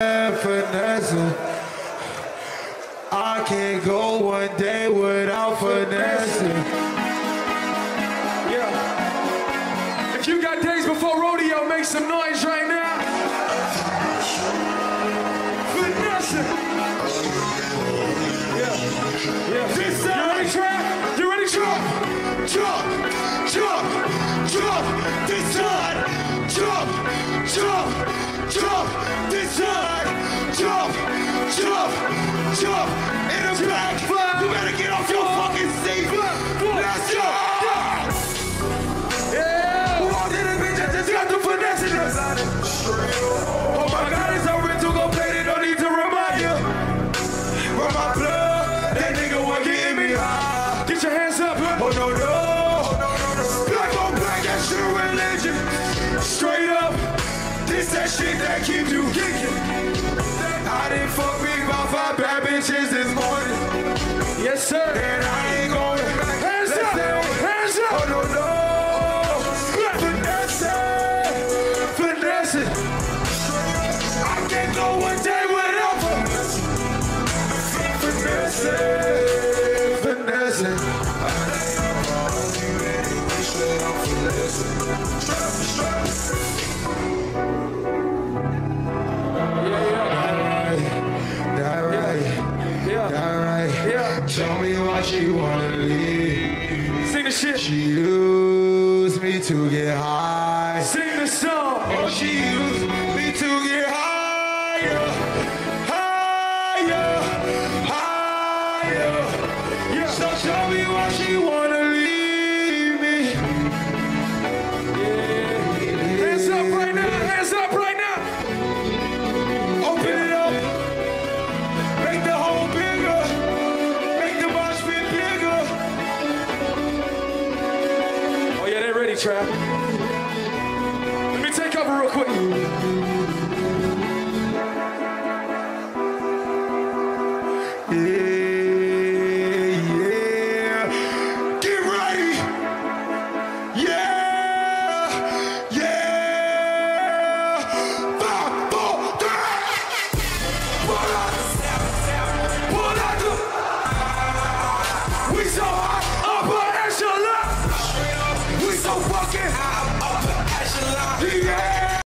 finessing. I can't go one day without finessing. Yeah. If you got days before rodeo, make some noise right now. Finesse. Yeah. Yeah. This You ready, Trap? You ready, Trap? Jump, jump, jump, this side. Jump, jump, jump, this side. Jump, jump, jump. In the back, you better get off your fucking seat. Let's go. Yeah. Bitch, just got the finesse in us. Oh my God, it's a rental, go it, don't need to remind you. My that nigga was getting me high. Get your hands up. Oh no no, black on black, that's your religion. Straight up, this that shit that keeps you kicking. I didn't fuck me about five bad bitches this morning, Yes, sir. and I ain't going back. Hands Let's up. Hands up. Oh no no, finesse, finesse. I can't go one day without finesse, finesse. That Tell me why she wanna leave. Sing the shit. She used me to get high. Sing the song. Oh, she used me to get higher, higher, higher. Yeah. So tell me why she Trap. Let me take over real quick. Yeah.